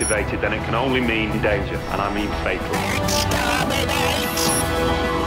activated, then it can only mean danger, and I mean fatal.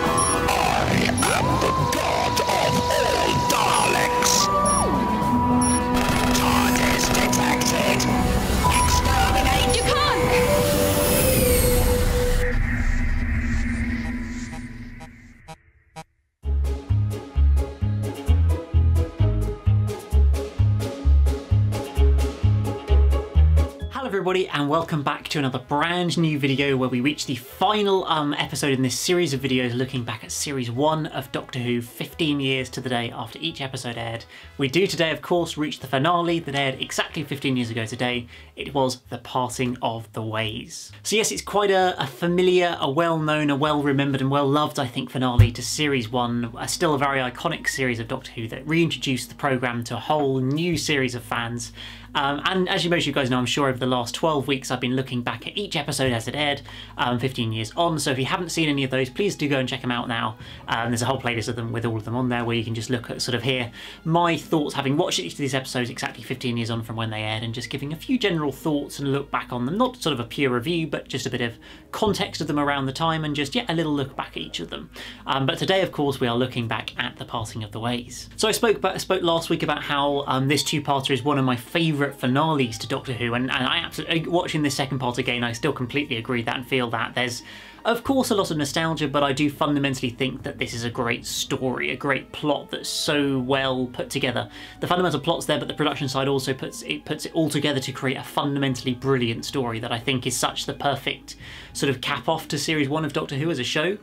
Everybody and welcome back to another brand new video where we reach the final um, episode in this series of videos looking back at series 1 of Doctor Who 15 years to the day after each episode aired. We do today of course reach the finale that aired exactly 15 years ago today. It was The Parting of the Ways. So yes it's quite a, a familiar, a well known, a well remembered and well loved I think finale to series 1, a still a very iconic series of Doctor Who that reintroduced the programme to a whole new series of fans um, and as you most of you guys know, I'm sure over the last 12 weeks I've been looking back at each episode as it aired, um, 15 years on. So if you haven't seen any of those, please do go and check them out now. Um, there's a whole playlist of them with all of them on there where you can just look at sort of hear my thoughts, having watched each of these episodes exactly 15 years on from when they aired, and just giving a few general thoughts and look back on them. Not sort of a pure review, but just a bit of context of them around the time and just, yeah, a little look back at each of them. Um, but today, of course, we are looking back at the parting of the ways. So I spoke about, I spoke last week about how um, this two-parter is one of my favourite finales to Doctor Who, and, and I absolutely uh, watching this second part again, I still completely agree that and feel that there's of course a lot of nostalgia, but I do fundamentally think that this is a great story, a great plot that's so well put together. The fundamental plot's there, but the production side also puts it puts it all together to create a fundamentally brilliant story that I think is such the perfect sort of cap off to series one of Doctor Who as a show.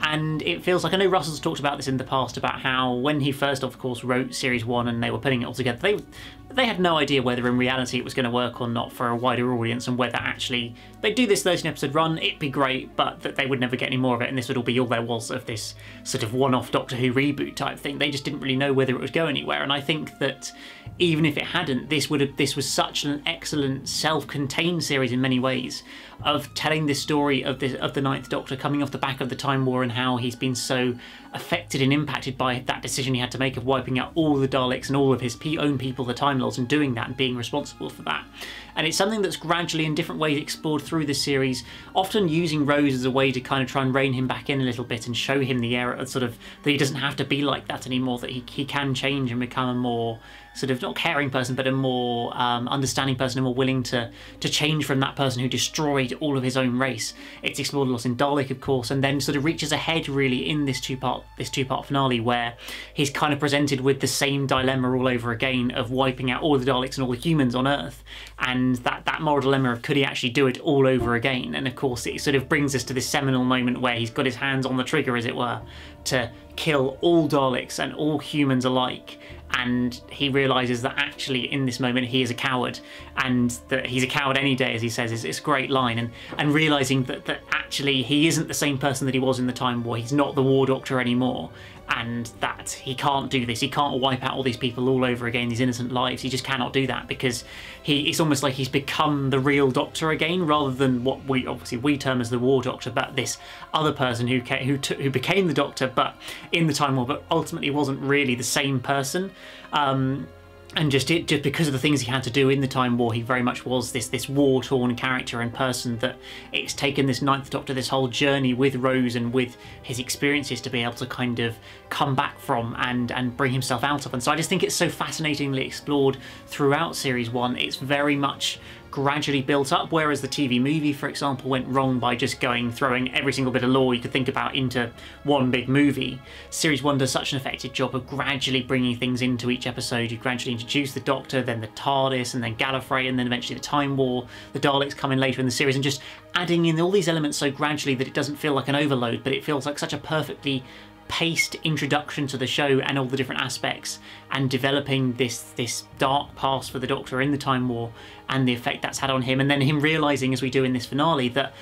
And it feels like I know Russell's talked about this in the past about how when he first, of course, wrote series one and they were putting it all together, they they had no idea whether in reality it was going to work or not for a wider audience and whether actually they'd do this 13 episode run, it'd be great, but that they would never get any more of it and this would all be all there was of this sort of one off Doctor Who reboot type thing. They just didn't really know whether it would go anywhere. And I think that even if it hadn't, this would have this was such an excellent self-contained series in many ways of telling this story of the of the Ninth Doctor coming off the back of the Time War and how he's been so affected and impacted by that decision he had to make of wiping out all the Daleks and all of his own people, the Time And doing that and being responsible for that. And it's something that's gradually in different ways explored through this series, often using Rose as a way to kind of try and rein him back in a little bit and show him the error, sort of that he doesn't have to be like that anymore, that he, he can change and become a more sort of not caring person, but a more um, understanding person, and more willing to to change from that person who destroyed all of his own race. It's explored a lot in Dalek, of course, and then sort of reaches ahead really in this two part this two part finale where he's kind of presented with the same dilemma all over again of wiping out all the Daleks and all the humans on Earth, and that that moral dilemma of could he actually do it all over again? And of course, it sort of brings us to this seminal moment where he's got his hands on the trigger, as it were, to kill all Daleks and all humans alike and he realizes that actually in this moment he is a coward and that he's a coward any day as he says it's, it's a great line. And and realizing that that actually he isn't the same person that he was in the time war. He's not the war doctor anymore and that he can't do this. He can't wipe out all these people all over again these innocent lives. He just cannot do that because he it's almost like he's become the real doctor again rather than what we obviously we term as the war doctor but this other person who came, who who became the doctor but in the time war but ultimately wasn't really the same person. Um, and just it, just because of the things he had to do in the time war, he very much was this this war torn character and person that it's taken this Ninth Doctor this whole journey with Rose and with his experiences to be able to kind of come back from and and bring himself out of. And so I just think it's so fascinatingly explored throughout series one. It's very much gradually built up, whereas the TV movie, for example, went wrong by just going throwing every single bit of lore you could think about into one big movie. Series 1 does such an effective job of gradually bringing things into each episode. You gradually introduce the Doctor, then the TARDIS, and then Gallifrey, and then eventually the Time War. The Daleks come in later in the series, and just adding in all these elements so gradually that it doesn't feel like an overload, but it feels like such a perfectly paced introduction to the show and all the different aspects and developing this this dark past for the doctor in the time war and the effect that's had on him and then him realizing as we do in this finale that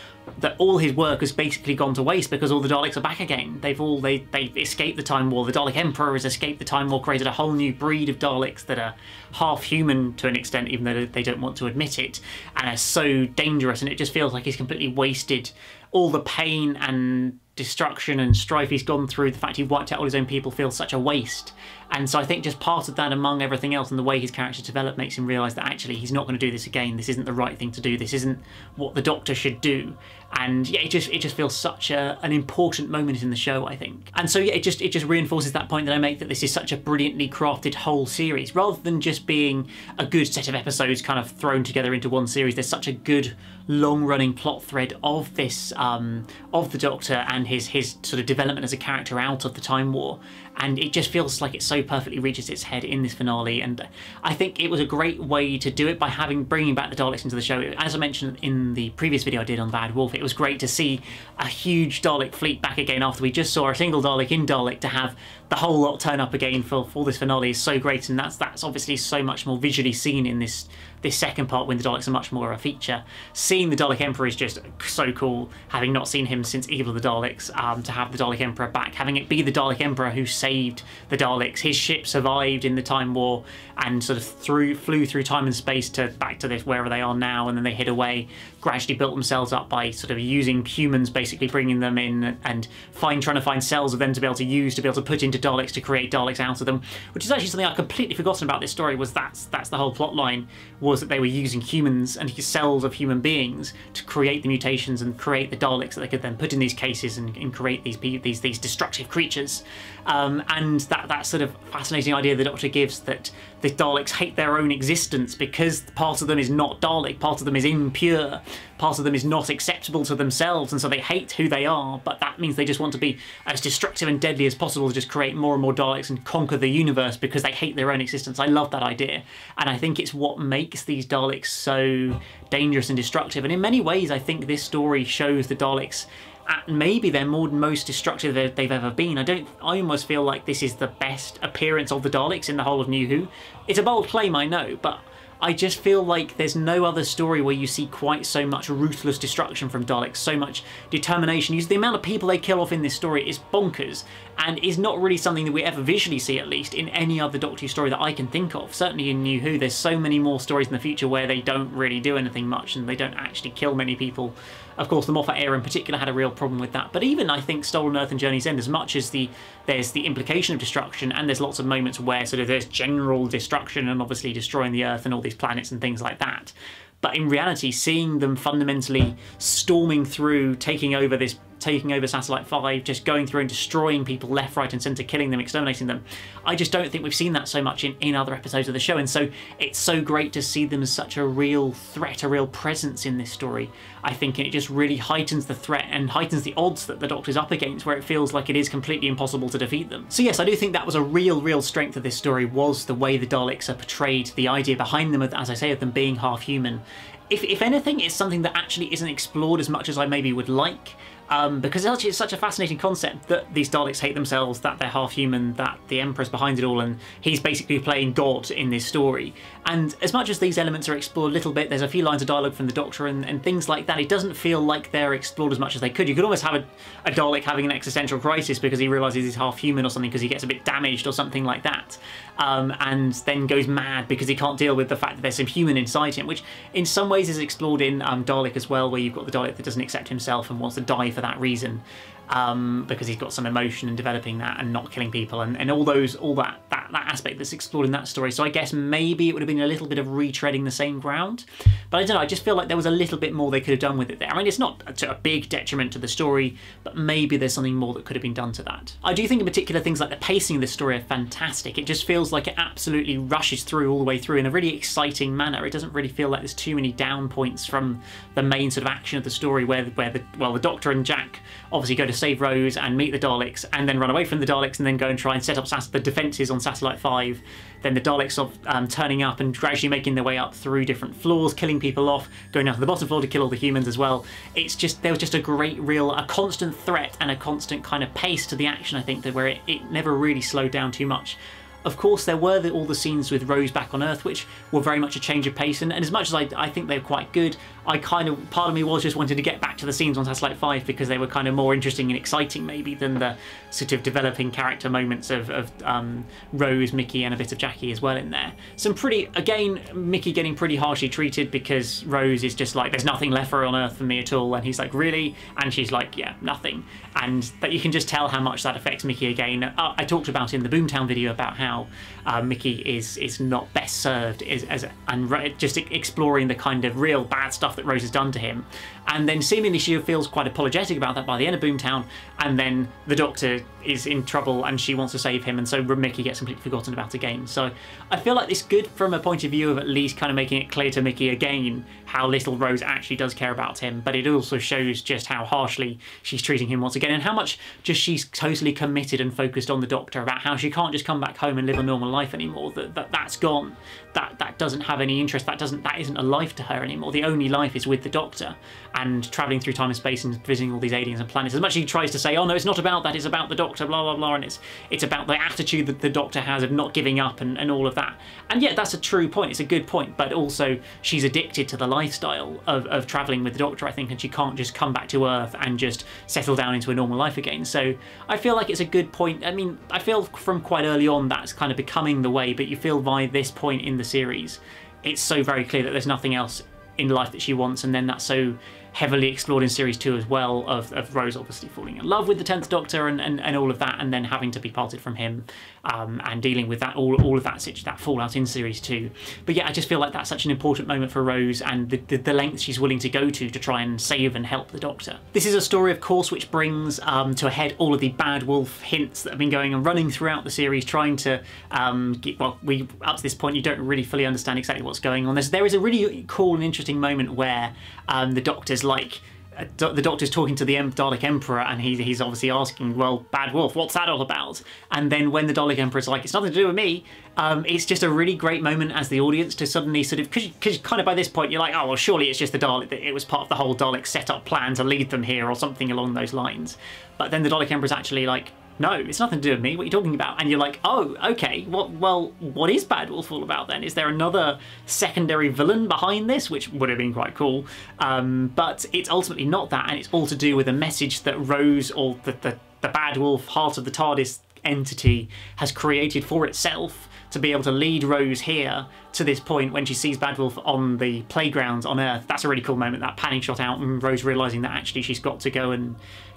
that all his work has basically gone to waste because all the Daleks are back again. They've all they they've escaped the Time War. The Dalek Emperor has escaped the Time War, created a whole new breed of Daleks that are half human to an extent, even though they don't want to admit it, and are so dangerous. And it just feels like he's completely wasted all the pain and destruction and strife he's gone through, the fact he wiped out all his own people feels such a waste. And so I think just part of that, among everything else, and the way his character developed, makes him realise that actually he's not going to do this again. This isn't the right thing to do. This isn't what the Doctor should do. And yeah, it just it just feels such a, an important moment in the show, I think. And so yeah, it just it just reinforces that point that I make that this is such a brilliantly crafted whole series, rather than just being a good set of episodes kind of thrown together into one series. There's such a good long-running plot thread of this um, of the Doctor and his his sort of development as a character out of the Time War, and it just feels like it so perfectly reaches its head in this finale. And I think it was a great way to do it by having bringing back the Daleks into the show. As I mentioned in the previous video I did on Bad Wolf, it was great to see a huge Dalek fleet back again after we just saw a single Dalek in Dalek. To have the whole lot turn up again for, for this finale is so great, and that's that's obviously so much more visually seen in this this second part when the Daleks are much more a feature. Seeing the Dalek Emperor is just so cool, having not seen him since Evil of the Daleks, um, to have the Dalek Emperor back, having it be the Dalek Emperor who saved the Daleks. His ship survived in the Time War and sort of through, flew through time and space to back to this wherever they are now, and then they hid away, gradually built themselves up by sort of using humans, basically bringing them in and find trying to find cells of them to be able to use to be able to put into Daleks to create Daleks out of them, which is actually something I completely forgotten about this story. Was that's that's the whole plot line was that they were using humans and cells of human beings to create the mutations and create the Daleks that they could then put in these cases and, and create these these these destructive creatures. Um, and that that sort of fascinating idea the Doctor gives that the Daleks hate their own existence because part of them is not Dalek, part of them is impure, part of them is not acceptable to themselves, and so they hate who they are, but that means they just want to be as destructive and deadly as possible to just create more and more Daleks and conquer the universe because they hate their own existence. I love that idea, and I think it's what makes these Daleks so dangerous and destructive. And in many ways, I think this story shows the Daleks at maybe their more most destructive they've ever been. I don't. I almost feel like this is the best appearance of the Daleks in the whole of New Who. It's a bold claim, I know, but I just feel like there's no other story where you see quite so much ruthless destruction from Daleks, so much determination. The amount of people they kill off in this story is bonkers, and is not really something that we ever visually see, at least, in any other Doctor Who story that I can think of. Certainly in New Who, there's so many more stories in the future where they don't really do anything much and they don't actually kill many people. Of course, the Moffat era in particular had a real problem with that. But even I think Stolen Earth and Journey's End, as much as the there's the implication of destruction, and there's lots of moments where sort of there's general destruction and obviously destroying the Earth and all these planets and things like that. But in reality, seeing them fundamentally storming through, taking over this taking over Satellite 5, just going through and destroying people left, right, and centre, killing them, exterminating them. I just don't think we've seen that so much in, in other episodes of the show, and so it's so great to see them as such a real threat, a real presence in this story. I think it just really heightens the threat and heightens the odds that the Doctor's up against, where it feels like it is completely impossible to defeat them. So yes, I do think that was a real, real strength of this story, was the way the Daleks are portrayed, the idea behind them, as I say, of them being half human. If, if anything, it's something that actually isn't explored as much as I maybe would like um, because actually it's such a fascinating concept that these Daleks hate themselves, that they're half human, that the Emperor's behind it all, and he's basically playing God in this story. And as much as these elements are explored a little bit, there's a few lines of dialogue from the Doctor and, and things like that, it doesn't feel like they're explored as much as they could. You could almost have a, a Dalek having an existential crisis because he realises he's half human or something because he gets a bit damaged or something like that. Um, and then goes mad because he can't deal with the fact that there's some human inside him, which in some ways is explored in um, Dalek as well, where you've got the Dalek that doesn't accept himself and wants to die for that reason um, because he's got some emotion in developing that and not killing people. And, and all those all that, that that aspect that's explored in that story. So I guess maybe it would have been a little bit of retreading the same ground. But I don't know, I just feel like there was a little bit more they could have done with it there. I mean it's not a, a big detriment to the story, but maybe there's something more that could have been done to that. I do think in particular things like the pacing of the story are fantastic. It just feels like it absolutely rushes through all the way through in a really exciting manner. It doesn't really feel like there's too many down points from the main sort of action of the story where where the well the Doctor and Jack obviously go to save Rose and meet the Daleks, and then run away from the Daleks, and then go and try and set up the defences on Satellite 5. Then the Daleks are um, turning up and gradually making their way up through different floors, killing people off, going down to the bottom floor to kill all the humans as well. It's just, there was just a great, real, a constant threat and a constant kind of pace to the action, I think, that where it, it never really slowed down too much. Of course, there were the, all the scenes with Rose back on Earth, which were very much a change of pace, and, and as much as I, I think they're quite good, I kind of part of me was just wanting to get back to the scenes on Satellite Five because they were kind of more interesting and exciting maybe than the sort of developing character moments of, of um, Rose, Mickey, and a bit of Jackie as well in there. Some pretty again Mickey getting pretty harshly treated because Rose is just like there's nothing left for her on Earth for me at all, and he's like really, and she's like yeah nothing, and that you can just tell how much that affects Mickey again. Uh, I talked about in the Boomtown video about how uh, Mickey is is not best served as, as and just exploring the kind of real bad stuff that Rose has done to him, and then seemingly she feels quite apologetic about that by the end of Boomtown, and then the Doctor is in trouble and she wants to save him, and so Mickey gets completely forgotten about again. So I feel like it's good from a point of view of at least kind of making it clear to Mickey again how little Rose actually does care about him, but it also shows just how harshly she's treating him once again, and how much just she's totally committed and focused on the Doctor about how she can't just come back home and live a normal life anymore. That, that that's gone. That that doesn't have any interest. That doesn't that isn't a life to her anymore. The only life is with the Doctor and traveling through time and space and visiting all these aliens and planets. As much as he tries to say, "Oh no, it's not about that. It's about the Doctor," blah blah blah, and it's it's about the attitude that the Doctor has of not giving up and, and all of that. And yet, that's a true point. It's a good point. But also, she's addicted to the lifestyle of, of traveling with the Doctor, I think, and she can't just come back to Earth and just settle down into a normal life again. So I feel like it's a good point. I mean, I feel from quite early on that's kind of becoming the way, but you feel by this point in the series, it's so very clear that there's nothing else in life that she wants, and then that's so heavily explored in series two as well of, of Rose obviously falling in love with the 10th Doctor and, and, and all of that and then having to be parted from him um, and dealing with that all, all of that that fallout in series two. But yeah, I just feel like that's such an important moment for Rose and the, the, the lengths she's willing to go to to try and save and help the Doctor. This is a story, of course, which brings um, to a head all of the bad wolf hints that have been going and running throughout the series, trying to um, get, well, we up to this point you don't really fully understand exactly what's going on. There's, there is a really cool and interesting moment where um, the Doctor's like the doctor's talking to the Dalek Emperor, and he, he's obviously asking, "Well, Bad Wolf, what's that all about?" And then when the Dalek Emperor's like, "It's nothing to do with me," um, it's just a really great moment as the audience to suddenly sort of because kind of by this point you're like, "Oh, well, surely it's just the Dalek. It was part of the whole Dalek setup plan to lead them here, or something along those lines." But then the Dalek Emperor's actually like, no, it's nothing to do with me. What are you talking about? And you're like, oh, okay. What? Well, what is Bad Wolf all about then? Is there another secondary villain behind this, which would have been quite cool? Um, but it's ultimately not that, and it's all to do with a message that Rose or the the, the Bad Wolf Heart of the TARDIS entity has created for itself to be able to lead Rose here to this point when she sees Bad Wolf on the playgrounds on Earth. That's a really cool moment. That panning shot out and Rose realizing that actually she's got to go and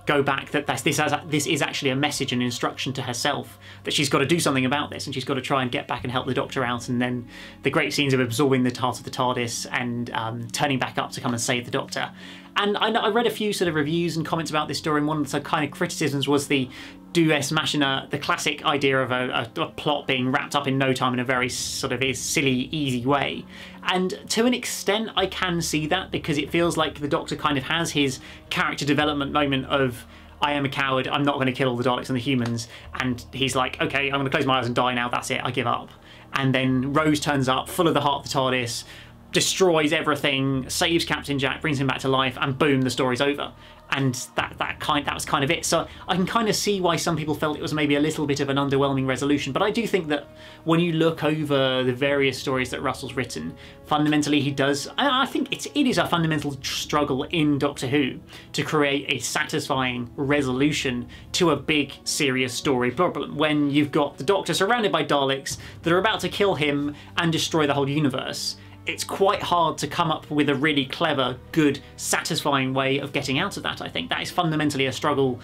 go back that this has, this is actually a message and instruction to herself that she's got to do something about this and she's got to try and get back and help the doctor out and then the great scenes of absorbing the heart of the TARDIS and um, turning back up to come and save the doctor and I, I, read a few sort of reviews and comments about this story and one of the kind of criticisms was the Deus Machina, the classic idea of a, a, a, plot being wrapped up in no time in a very sort of silly, easy way. And to an extent, I can see that because it feels like the Doctor kind of has his character development moment of I am a coward, I'm not going to kill all the Daleks and the humans. And he's like, okay, I'm going to close my eyes and die now, that's it, I give up. And then Rose turns up, full of the heart of the TARDIS, destroys everything, saves Captain Jack, brings him back to life, and boom, the story's over and that that kind that was kind of it. So I can kind of see why some people felt it was maybe a little bit of an underwhelming resolution. But I do think that when you look over the various stories that Russell's written, fundamentally he does. I think it's it is a fundamental struggle in Doctor Who to create a satisfying resolution to a big serious story problem when you've got the Doctor surrounded by Daleks that are about to kill him and destroy the whole universe it's quite hard to come up with a really clever, good, satisfying way of getting out of that, I think. That is fundamentally a struggle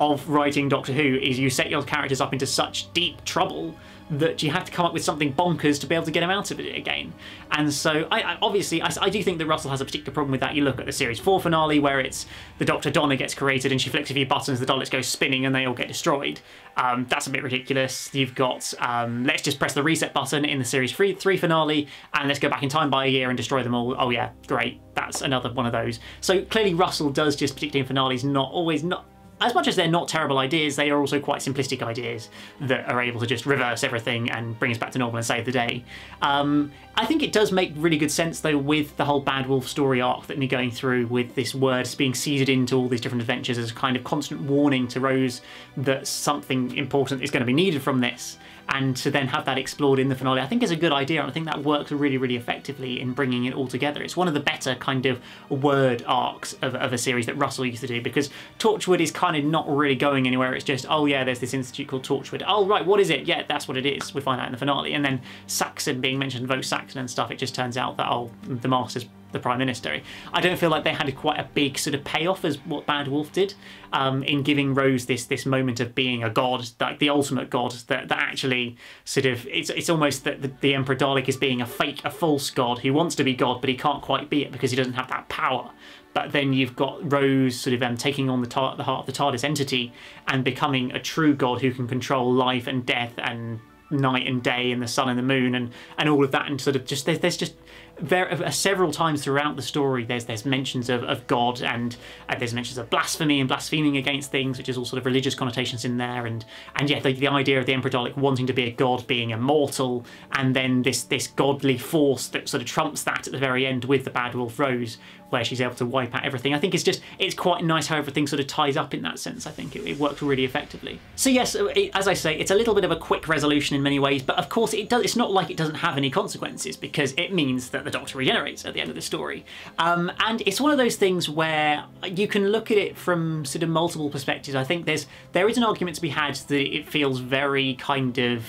of writing Doctor Who, is you set your characters up into such deep trouble that you have to come up with something bonkers to be able to get him out of it again. And so, I, I obviously, I, I, do think that Russell has a particular problem with that. You look at the series four finale where it's the Doctor Donna gets created and she flicks a few buttons, the Daleks go spinning and they all get destroyed. Um, that's a bit ridiculous. You've got um, let's just press the reset button in the series three, three finale and let's go back in time by a year and destroy them all. Oh yeah, great. That's another one of those. So clearly Russell does just particularly in finales not always not as much as they're not terrible ideas, they are also quite simplistic ideas that are able to just reverse everything and bring us back to normal and save the day. Um, I think it does make really good sense though with the whole Bad Wolf story arc that we're going through with this word being seeded into all these different adventures as a kind of constant warning to Rose that something important is going to be needed from this and to then have that explored in the finale, I think is a good idea. I think that works really, really effectively in bringing it all together. It's one of the better kind of word arcs of, of a series that Russell used to do because Torchwood is kind of not really going anywhere. It's just, oh yeah, there's this institute called Torchwood. Oh right, what is it? Yeah, that's what it is. We find out in the finale. And then Saxon being mentioned, Vote Saxon and stuff, it just turns out that, oh, the Master's the Prime Minister. I don't feel like they had quite a big sort of payoff as what Bad Wolf did um, in giving Rose this this moment of being a god, like the ultimate god, that, that actually sort of it's it's almost that the, the Emperor Dalek is being a fake, a false god who wants to be god, but he can't quite be it because he doesn't have that power. But then you've got Rose sort of um, taking on the, tar- the heart of the TARDIS entity and becoming a true god who can control life and death and night and day and the sun and the moon and and all of that and sort of just there's, there's just there uh, several times throughout the story there's there's mentions of, of God and uh, there's mentions of blasphemy and blaspheming against things which is all sort of religious connotations in there and and yeah the, the idea of the Emperor Dalek wanting to be a god being immortal and then this this godly force that sort of trumps that at the very end with the Bad Wolf Rose where she's able to wipe out everything. I think it's just it's quite nice how everything sort of ties up in that sense. I think it, it works really effectively. So yes, it, as I say, it's a little bit of a quick resolution in many ways, but of course it does. It's not like it doesn't have any consequences because it means that the Doctor regenerates at the end of the story, um, and it's one of those things where you can look at it from sort of multiple perspectives. I think there's there is an argument to be had that it feels very kind of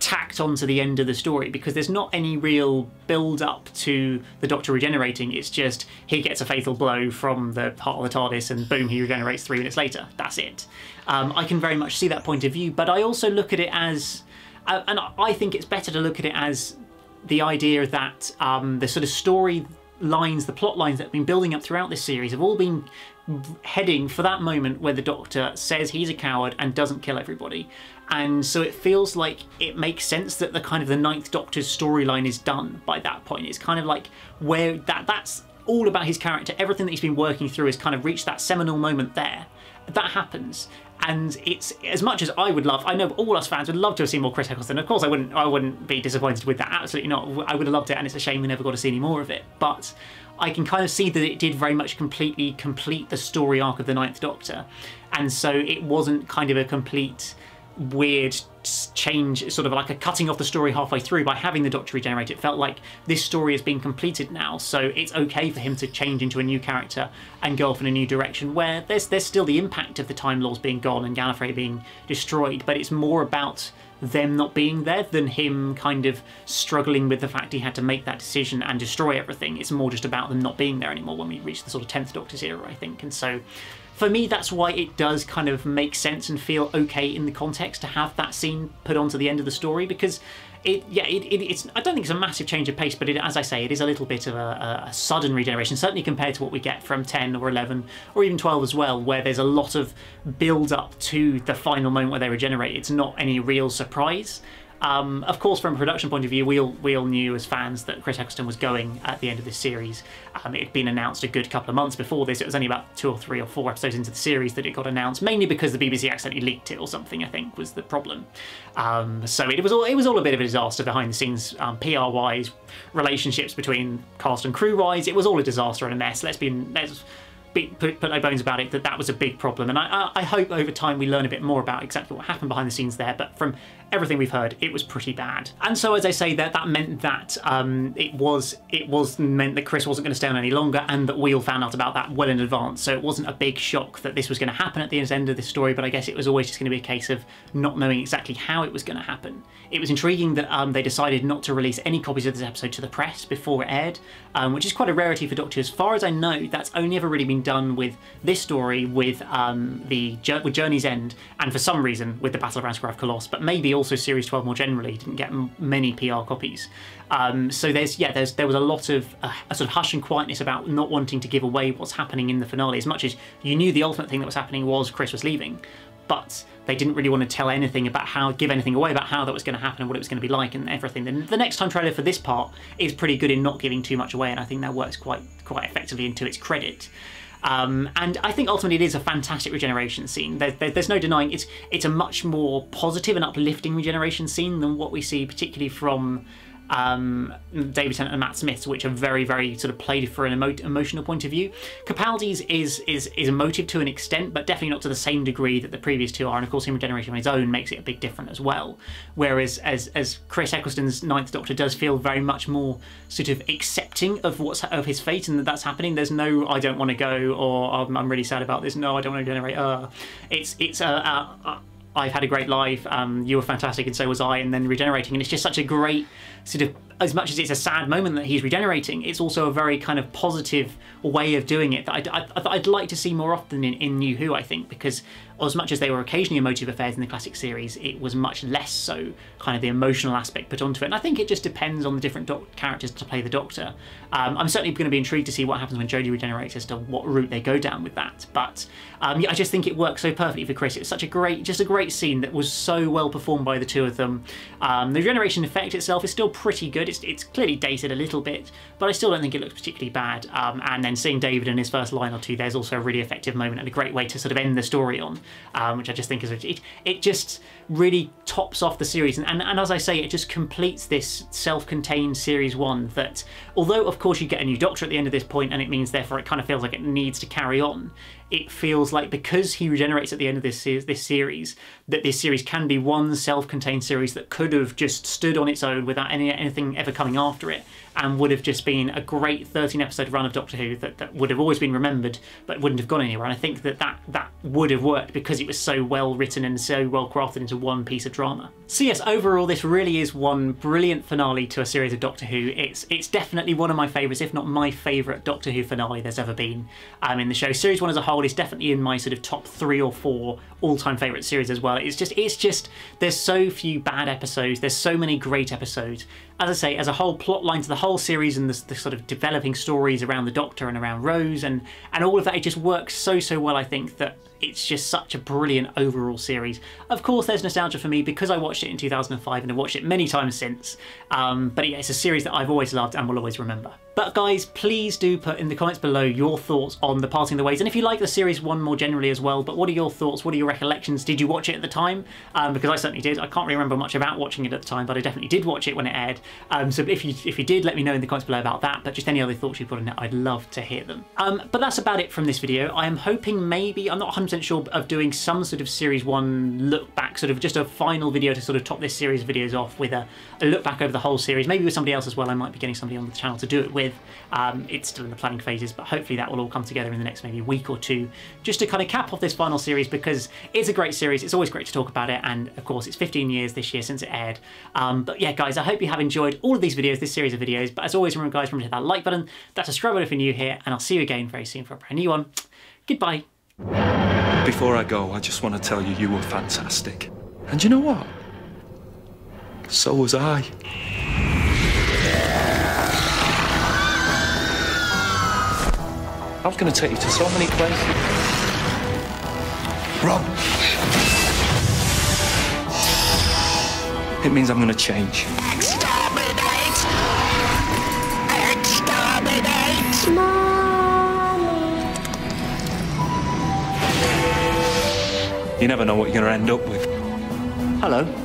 tacked onto the end of the story because there's not any real build up to the Doctor regenerating. It's just he gets a fatal blow from the heart of the TARDIS and boom, he regenerates three minutes later. That's it. Um, I can very much see that point of view, but I also look at it as, uh, and I think it's better to look at it as the idea that um, the sort of story lines, the plot lines that have been building up throughout this series have all been heading for that moment where the Doctor says he's a coward and doesn't kill everybody. And so it feels like it makes sense that the kind of the Ninth Doctor's storyline is done by that point. It's kind of like where that that's all about his character. Everything that he's been working through has kind of reached that seminal moment there. That happens, and it's as much as I would love. I know all us fans would love to have seen more Chris Eccleston. Of course, I wouldn't. I wouldn't be disappointed with that. Absolutely not. I would have loved it, and it's a shame we never got to see any more of it. But I can kind of see that it did very much completely complete the story arc of the Ninth Doctor, and so it wasn't kind of a complete weird change, sort of like a cutting off the story halfway through by having the Doctor regenerate. It felt like this story has been completed now, so it's okay for him to change into a new character and go off in a new direction. Where there's there's still the impact of the Time Lords being gone and Gallifrey being destroyed, but it's more about them not being there than him kind of struggling with the fact he had to make that decision and destroy everything. It's more just about them not being there anymore when we reach the sort of 10th Doctor's era, I think. And so for me, that's why it does kind of make sense and feel okay in the context to have that scene put onto the end of the story because it, yeah, it, it, it's. I don't think it's a massive change of pace, but it, as I say, it is a little bit of a, a, sudden regeneration, certainly compared to what we get from 10 or 11 or even 12 as well, where there's a lot of build up to the final moment where they regenerate. It's not any real surprise. Um, of course, from a production point of view, we all, we all knew as fans that Chris Eccleston was going at the end of this series. Um, it had been announced a good couple of months before this. It was only about two or three or four episodes into the series that it got announced, mainly because the BBC accidentally leaked it or something. I think was the problem. Um, so it was all it was all a bit of a disaster behind the scenes, um, PR wise, relationships between cast and crew wise. It was all a disaster and a mess. Let's be let's put, put no bones about it that that was a big problem. And I, I hope over time we learn a bit more about exactly what happened behind the scenes there. But from everything we've heard, it was pretty bad. And so, as I say, that that meant that um, it was it was meant that Chris wasn't going to stay on any longer, and that we all found out about that well in advance. So it wasn't a big shock that this was going to happen at the end of this story. But I guess it was always just going to be a case of not knowing exactly how it was going to happen. It was intriguing that um, they decided not to release any copies of this episode to the press before it aired, um, which is quite a rarity for Doctor. As far as I know, that's only ever really been done with this story, with um, the with Journey's End, and for some reason with the Battle of Ranskoor Av Kolos, but maybe also Series 12 more generally didn't get many PR copies. Um, so there's yeah, there's there was a lot of uh, a sort of hush and quietness about not wanting to give away what's happening in the finale. As much as you knew the ultimate thing that was happening was Chris was leaving, but they didn't really want to tell anything about how, give anything away about how that was going to happen and what it was going to be like and everything. The, the next time trailer for this part is pretty good in not giving too much away, and I think that works quite quite effectively into its credit. Um, and I think ultimately it is a fantastic regeneration scene. There, there, there's no denying it's it's a much more positive and uplifting regeneration scene than what we see, particularly from um, David Tennant and Matt Smith's, which are very, very sort of played for an emo- emotional point of view. Capaldi's is is is emotive to an extent, but definitely not to the same degree that the previous two are. And of course, him regeneration on his own makes it a big difference as well. Whereas as as Chris Eccleston's Ninth Doctor does feel very much more sort of accepting of what's of his fate and that that's happening. There's no I don't want to go or I'm, I'm really sad about this. No, I don't want to generate. Uh, it's it's a. Uh, uh, I've had a great life. Um, you were fantastic, and so was I. And then regenerating, and it's just such a great sort of as much as it's a sad moment that he's regenerating, it's also a very kind of positive way of doing it that I'd, I'd, I'd like to see more often in, in New Who, I think, because as much as they were occasionally emotive affairs in the classic series, it was much less so kind of the emotional aspect put onto it. And I think it just depends on the different characters to play the Doctor. Um, I'm certainly going to be intrigued to see what happens when Jodie regenerates as to what route they go down with that. But um, yeah, I just think it works so perfectly for Chris. It's such a great, just a great scene that was so well performed by the two of them. Um, the regeneration effect itself is still pretty good. It's, it's clearly dated a little bit, but I still don't think it looks particularly bad. Um, and then seeing David in his first line or two, there's also a really effective moment and a great way to sort of end the story on, um, which I just think is it, it just really tops off the series. And, and, and as I say, it just completes this self-contained series one that, although of course you get a new Doctor at the end of this point, and it means therefore it kind of feels like it needs to carry on it feels like because he regenerates at the end of this this series, that this series can be one self-contained series that could have just stood on its own without any anything ever coming after it, and would have just been a great 13 episode run of Doctor Who that, that would have always been remembered, but wouldn't have gone anywhere. And I think that, that that would have worked because it was so well written and so well crafted into one piece of drama. So yes, overall, this really is one brilliant finale to a series of Doctor Who. It's it's definitely one of my favourites, if not my favourite Doctor Who finale there's ever been um, in the show. Series one as a whole is definitely in my sort of top three or four all-time favourite series as well. It's just it's just there's so few bad episodes. There's so many great episodes. As I say, as a whole plot line to the whole series and the, the sort of developing stories around the Doctor and around Rose and and all of that, it just works so so well. I think that it's just such a brilliant overall series. Of course, there's nostalgia for me because I watched it in 2005 and I've watched it many times since. Um, but yeah, it's a series that I've always loved and will always remember. But guys, please do put in the comments below your thoughts on The Parting of the Ways. And if you like the series one more generally as well, but what are your thoughts? What are your recollections? Did you watch it at the time? Um, because I certainly did. I can't really remember much about watching it at the time, but I definitely did watch it when it aired. Um, so if you if you did, let me know in the comments below about that. But just any other thoughts you've got in it, I'd love to hear them. Um, but that's about it from this video. I am hoping maybe, I'm not 100% sure of doing some sort of series one look back, sort of just a final video to sort of top this series of videos off with a, a look back over the whole series. Maybe with somebody else as well. I might be getting somebody on the channel to do it with. Um, it's still in the planning phases, but hopefully that will all come together in the next maybe week or two, just to kind of cap off this final series because it's a great series. It's always great to talk about it, and of course it's 15 years this year since it aired. Um, but yeah, guys, I hope you have enjoyed all of these videos, this series of videos. But as always, remember, guys, remember to hit that like button, that's a subscribe button if you're new here, and I'll see you again very soon for a brand new one. Goodbye. Before I go, I just want to tell you you were fantastic. And you know what? So was I. I was going to take you to so many places. Rose. It means I'm going to change. Exterminate! Exterminate! You never know what you're going to end up with. Hello.